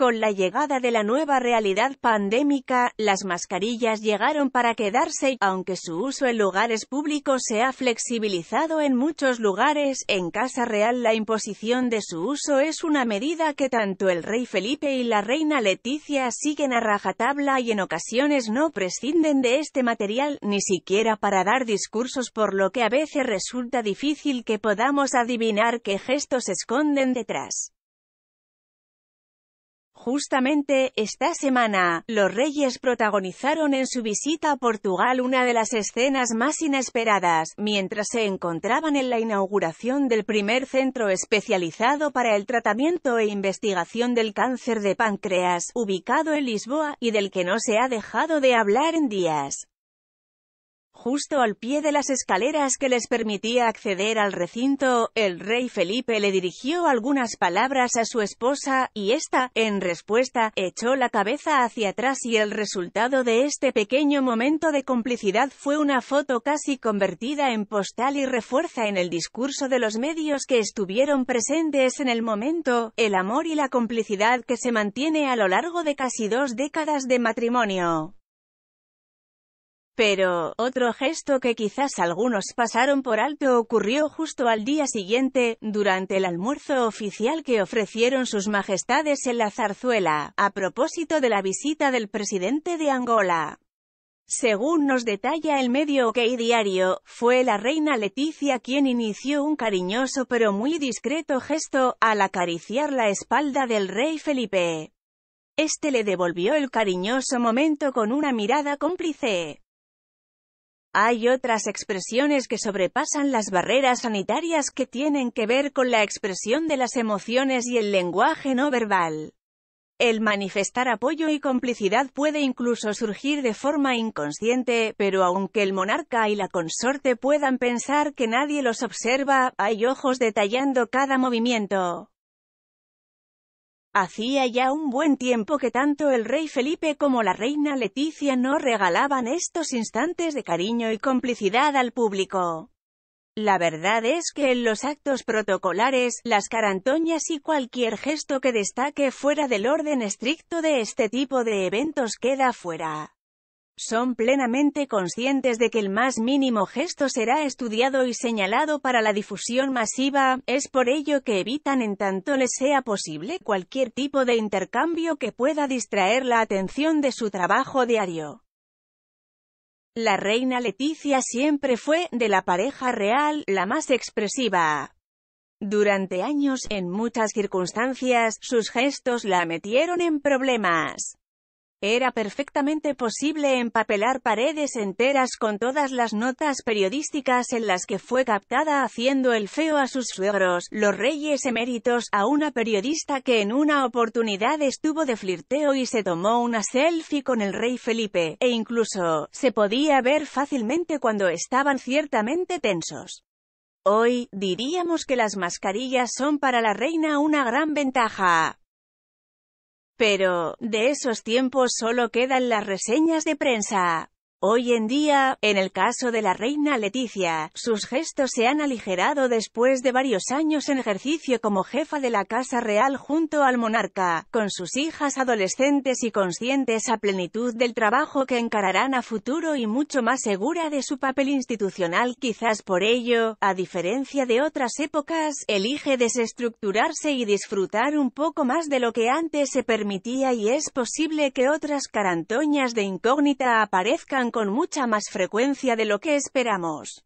Con la llegada de la nueva realidad pandémica, las mascarillas llegaron para quedarse, aunque su uso en lugares públicos se ha flexibilizado en muchos lugares, en Casa Real la imposición de su uso es una medida que tanto el rey Felipe y la reina Leticia siguen a rajatabla y en ocasiones no prescinden de este material, ni siquiera para dar discursos por lo que a veces resulta difícil que podamos adivinar qué gestos esconden detrás. Justamente, esta semana, los reyes protagonizaron en su visita a Portugal una de las escenas más inesperadas, mientras se encontraban en la inauguración del primer centro especializado para el tratamiento e investigación del cáncer de páncreas, ubicado en Lisboa, y del que no se ha dejado de hablar en días. Justo al pie de las escaleras que les permitía acceder al recinto, el rey Felipe le dirigió algunas palabras a su esposa, y ésta, en respuesta, echó la cabeza hacia atrás y el resultado de este pequeño momento de complicidad fue una foto casi convertida en postal y refuerza en el discurso de los medios que estuvieron presentes en el momento, el amor y la complicidad que se mantiene a lo largo de casi dos décadas de matrimonio. Pero, otro gesto que quizás algunos pasaron por alto ocurrió justo al día siguiente, durante el almuerzo oficial que ofrecieron sus majestades en la zarzuela, a propósito de la visita del presidente de Angola. Según nos detalla el medio OK Diario, fue la reina Leticia quien inició un cariñoso pero muy discreto gesto, al acariciar la espalda del rey Felipe. Este le devolvió el cariñoso momento con una mirada cómplice. Hay otras expresiones que sobrepasan las barreras sanitarias que tienen que ver con la expresión de las emociones y el lenguaje no verbal. El manifestar apoyo y complicidad puede incluso surgir de forma inconsciente, pero aunque el monarca y la consorte puedan pensar que nadie los observa, hay ojos detallando cada movimiento. Hacía ya un buen tiempo que tanto el rey Felipe como la reina Leticia no regalaban estos instantes de cariño y complicidad al público. La verdad es que en los actos protocolares, las carantoñas y cualquier gesto que destaque fuera del orden estricto de este tipo de eventos queda fuera son plenamente conscientes de que el más mínimo gesto será estudiado y señalado para la difusión masiva, es por ello que evitan en tanto les sea posible cualquier tipo de intercambio que pueda distraer la atención de su trabajo diario. La reina Leticia siempre fue, de la pareja real, la más expresiva. Durante años, en muchas circunstancias, sus gestos la metieron en problemas. Era perfectamente posible empapelar paredes enteras con todas las notas periodísticas en las que fue captada haciendo el feo a sus suegros, los reyes eméritos, a una periodista que en una oportunidad estuvo de flirteo y se tomó una selfie con el rey Felipe, e incluso, se podía ver fácilmente cuando estaban ciertamente tensos. Hoy, diríamos que las mascarillas son para la reina una gran ventaja. Pero, de esos tiempos solo quedan las reseñas de prensa. Hoy en día, en el caso de la reina Leticia, sus gestos se han aligerado después de varios años en ejercicio como jefa de la Casa Real junto al monarca, con sus hijas adolescentes y conscientes a plenitud del trabajo que encararán a futuro y mucho más segura de su papel institucional. Quizás por ello, a diferencia de otras épocas, elige desestructurarse y disfrutar un poco más de lo que antes se permitía y es posible que otras carantoñas de incógnita aparezcan con mucha más frecuencia de lo que esperamos.